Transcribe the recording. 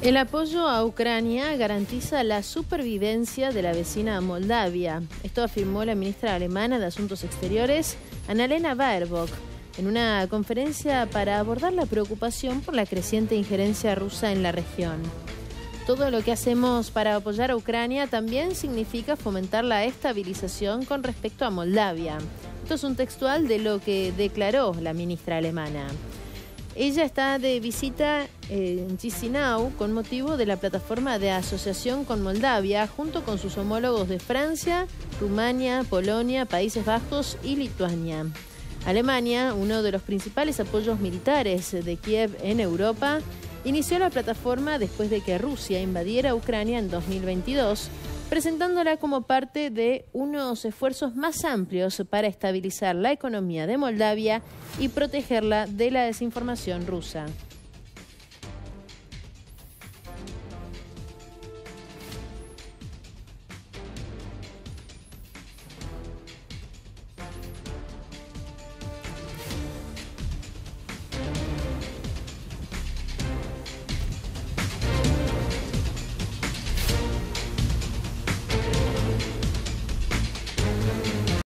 El apoyo a Ucrania garantiza la supervivencia de la vecina Moldavia. Esto afirmó la ministra alemana de Asuntos Exteriores, Annalena Baerbock, en una conferencia para abordar la preocupación por la creciente injerencia rusa en la región. Todo lo que hacemos para apoyar a Ucrania también significa fomentar la estabilización con respecto a Moldavia. Esto es un textual de lo que declaró la ministra alemana. Ella está de visita en Chisinau con motivo de la plataforma de asociación con Moldavia, junto con sus homólogos de Francia, Rumania, Polonia, Países Bajos y Lituania. Alemania, uno de los principales apoyos militares de Kiev en Europa, inició la plataforma después de que Rusia invadiera Ucrania en 2022 presentándola como parte de unos esfuerzos más amplios para estabilizar la economía de Moldavia y protegerla de la desinformación rusa.